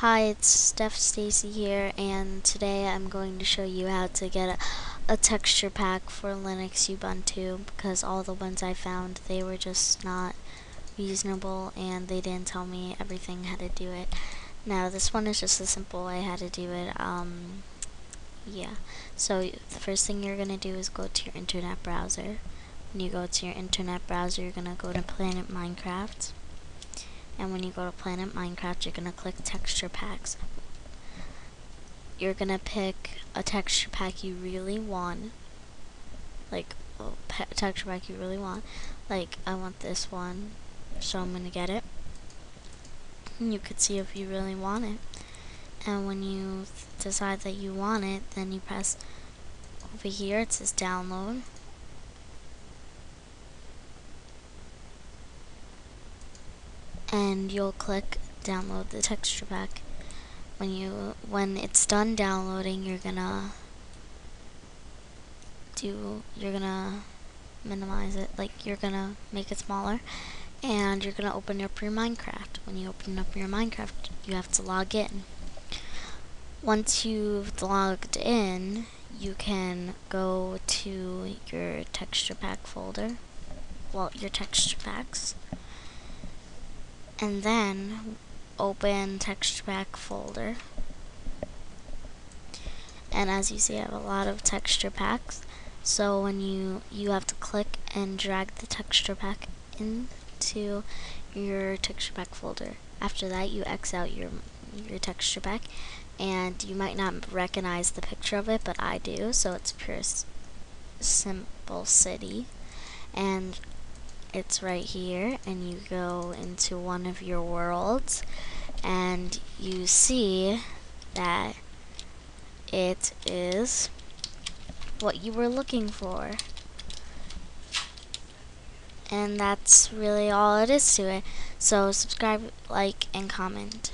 Hi, it's Steph Stacey here, and today I'm going to show you how to get a, a, texture pack for Linux Ubuntu because all the ones I found, they were just not reasonable and they didn't tell me everything how to do it. Now, this one is just a simple way how to do it. Um, yeah, so the first thing you're going to do is go to your internet browser. When you go to your internet browser, you're going to go to Planet Minecraft and when you go to Planet Minecraft you're gonna click texture packs. You're gonna pick a texture pack you really want. Like a texture pack you really want. Like I want this one so I'm gonna get it. And you could see if you really want it. And when you decide that you want it then you press over here it says download and you'll click download the texture pack. When you when it's done downloading you're gonna do you're gonna minimize it like you're gonna make it smaller and you're gonna open up your Minecraft. When you open up your Minecraft you have to log in. Once you've logged in you can go to your texture pack folder well your texture packs and then open texture pack folder. And as you see I have a lot of texture packs. So when you you have to click and drag the texture pack into your texture pack folder. After that you X out your your texture pack. And you might not recognize the picture of it but I do so it's pure Simplicity. And it's right here and you go into one of your worlds and you see that it is what you were looking for. And that's really all it is to it. So subscribe like and comment